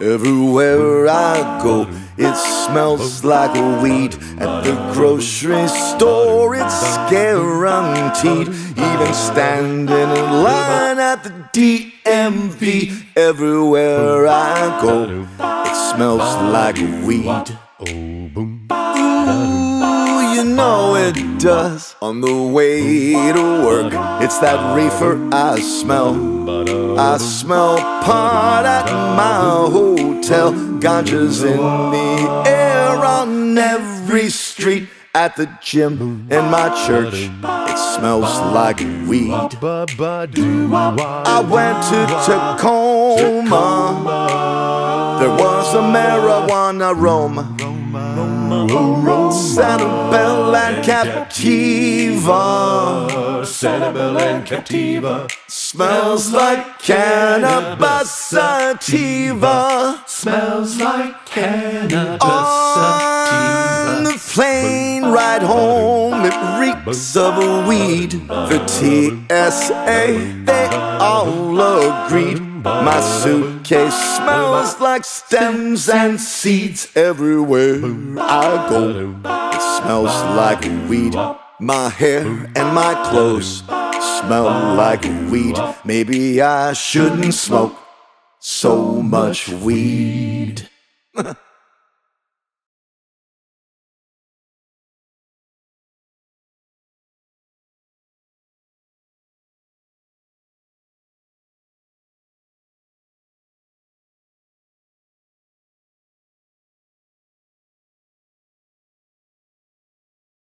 Everywhere I go, it smells like a weed. At the grocery store, it's guaranteed. Even standing in line at the DMV, everywhere I go, it smells like weed. Oh, know it does. On the way to work, it's that reefer I smell. I smell pot at my hotel. Ganja's in the air on every street. At the gym in my church, it smells like weed. I went to Tacoma. There was a marijuana aroma. Sanibel and Captiva Sanibel and Captiva smells like cannabis sativa. smells like cannabis On the plane ride home, it reeks of weed. The TSA, they all agreed. My suitcase smells like stems and seeds everywhere I go. Smells like weed. My hair and my clothes smell like weed. Maybe I shouldn't smoke so much weed.